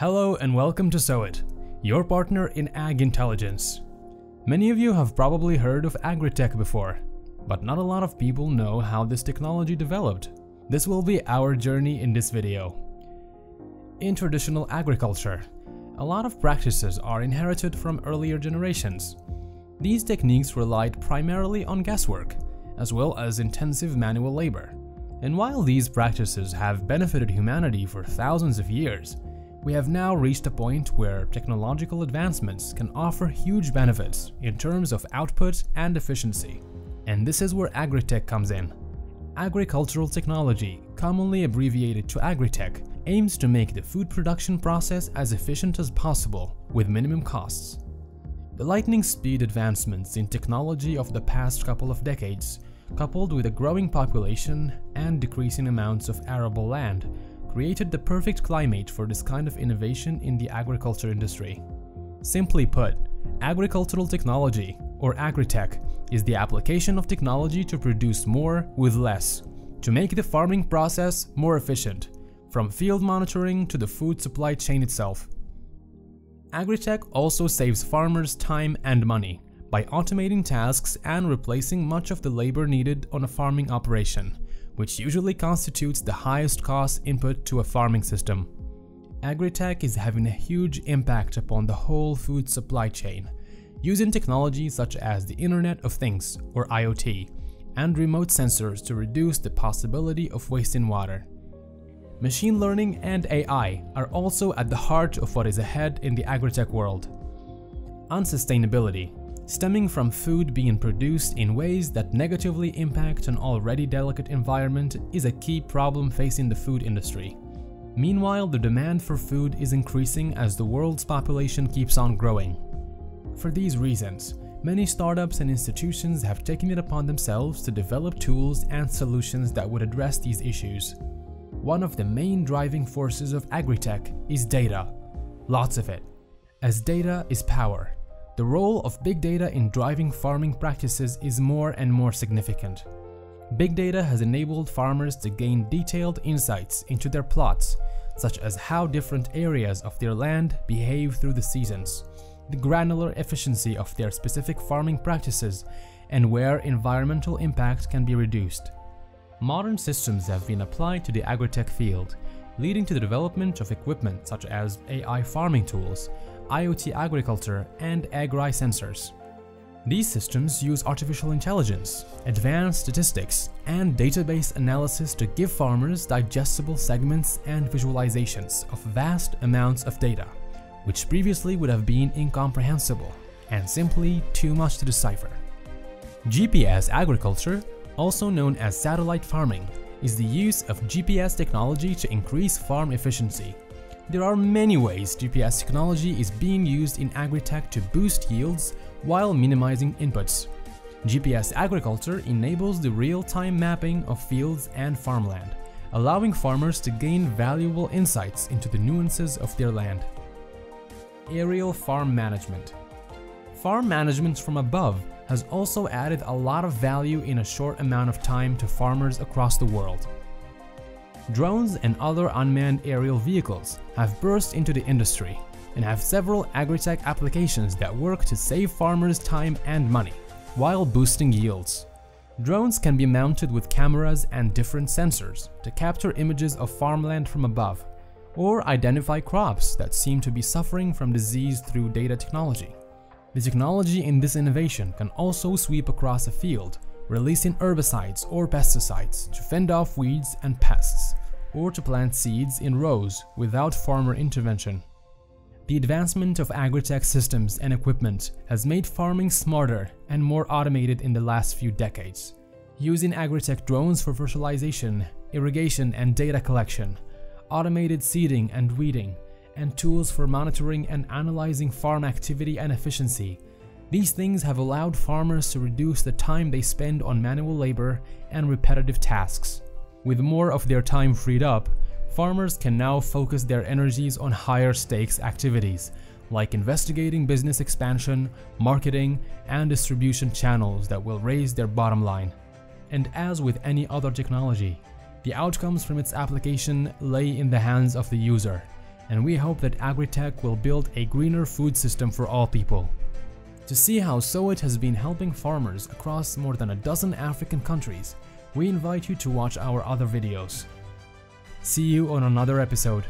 Hello and welcome to Sowit, your partner in Ag Intelligence. Many of you have probably heard of agritech before, but not a lot of people know how this technology developed. This will be our journey in this video. In traditional agriculture, a lot of practices are inherited from earlier generations. These techniques relied primarily on guesswork, as well as intensive manual labor. And while these practices have benefited humanity for thousands of years, we have now reached a point where technological advancements can offer huge benefits in terms of output and efficiency. And this is where agritech comes in. Agricultural technology, commonly abbreviated to agritech, aims to make the food production process as efficient as possible with minimum costs. The lightning speed advancements in technology of the past couple of decades, coupled with a growing population and decreasing amounts of arable land, created the perfect climate for this kind of innovation in the agriculture industry. Simply put, agricultural technology, or agritech, is the application of technology to produce more with less, to make the farming process more efficient, from field monitoring to the food supply chain itself. Agritech also saves farmers time and money by automating tasks and replacing much of the labor needed on a farming operation, which usually constitutes the highest cost input to a farming system. Agritech is having a huge impact upon the whole food supply chain, using technologies such as the Internet of Things, or IoT, and remote sensors to reduce the possibility of wasting water. Machine learning and AI are also at the heart of what is ahead in the agritech world. Unsustainability stemming from food being produced in ways that negatively impact an already delicate environment is a key problem facing the food industry. Meanwhile, the demand for food is increasing as the world's population keeps on growing. For these reasons, many startups and institutions have taken it upon themselves to develop tools and solutions that would address these issues. One of the main driving forces of agritech is data. Lots of it. As data is power, the role of big data in driving farming practices is more and more significant. Big data has enabled farmers to gain detailed insights into their plots, such as how different areas of their land behave through the seasons, the granular efficiency of their specific farming practices, and where environmental impact can be reduced. Modern systems have been applied to the agritech field, leading to the development of equipment such as AI farming tools, IoT agriculture, and agri sensors. These systems use artificial intelligence, advanced statistics, and database analysis to give farmers digestible segments and visualizations of vast amounts of data, which previously would have been incomprehensible and simply too much to decipher. GPS agriculture, also known as satellite farming, is the use of GPS technology to increase farm efficiency there are many ways GPS technology is being used in agritech to boost yields while minimizing inputs. GPS agriculture enables the real-time mapping of fields and farmland, allowing farmers to gain valuable insights into the nuances of their land. Aerial farm management. Farm management from above has also added a lot of value in a short amount of time to farmers across the world. Drones and other unmanned aerial vehicles have burst into the industry and have several agritech applications that work to save farmers time and money while boosting yields. Drones can be mounted with cameras and different sensors to capture images of farmland from above or identify crops that seem to be suffering from disease through data technology. The technology in this innovation can also sweep across a field, releasing herbicides or pesticides to fend off weeds and pests or to plant seeds in rows without farmer intervention. The advancement of agritech systems and equipment has made farming smarter and more automated in the last few decades. Using agritech drones for fertilization, irrigation and data collection, automated seeding and weeding, and tools for monitoring and analyzing farm activity and efficiency, these things have allowed farmers to reduce the time they spend on manual labor and repetitive tasks. With more of their time freed up, farmers can now focus their energies on higher stakes activities, like investigating business expansion, marketing, and distribution channels that will raise their bottom line. And as with any other technology, the outcomes from its application lay in the hands of the user, and we hope that Agritech will build a greener food system for all people. To see how SOWIT has been helping farmers across more than a dozen African countries, we invite you to watch our other videos. See you on another episode.